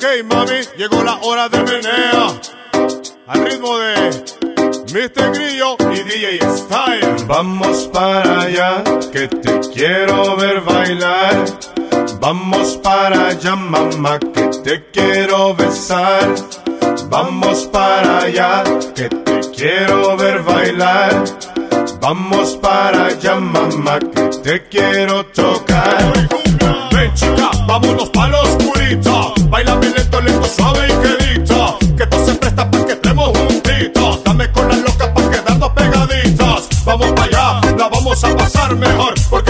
Ok, mami, llegó la hora de meneo. Al ritmo de Mr. Grillo y DJ Style. Vamos para allá, que te quiero ver bailar. Vamos para allá, mamá, que te quiero besar. Vamos para allá, que te quiero ver bailar. Vamos para allá, mamá, que te quiero tocar. Ven chica, vámonos pa' Vamos pa' allá, la vamos a pasar mejor. Porque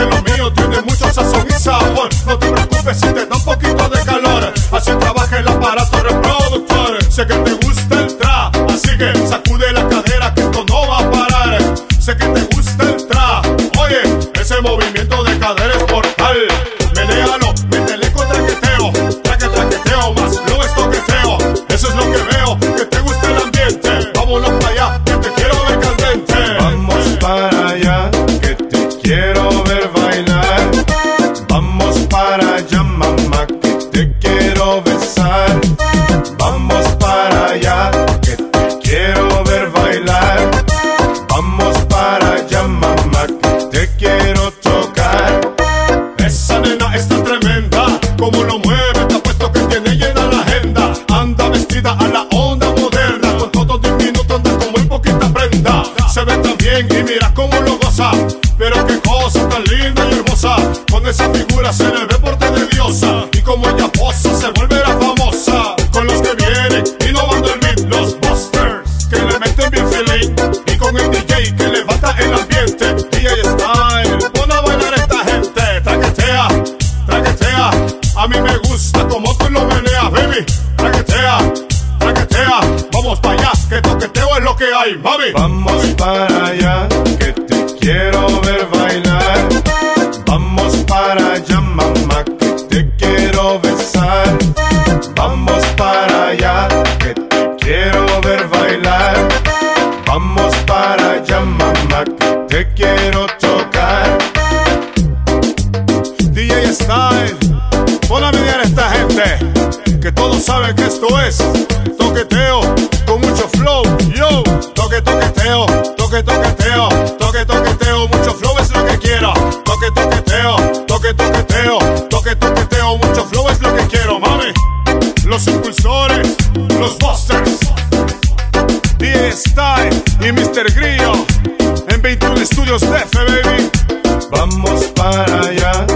y mira cómo lo goza, pero qué cosa tan linda y hermosa. Con esa figura se le ve porte de diosa, y como ella posa se volverá famosa. Con los que vienen innovando el beat, los busters, que le meten bien feeling, y con el DJ que levanta el ambiente. DJ Style, Vamos para allá, que te quiero ver bailar. Vamos para allá, mamá, que te quiero besar. Vamos para allá, que te quiero ver bailar. Vamos para allá, mamá, que te quiero tocar. DJ Style, pon a menear a esta gente. Que todos saben que esto es toqueteo toque, toqueteo, toque, toqueteo, mucho flow es lo que quiero. Toque, toqueteo, toque, toqueteo, toque, toqueteo, mucho flow es lo que quiero, mami. Los impulsores, los busters, DJ Style y Mr. Grillo en 21 estudios de F, baby. Vamos para allá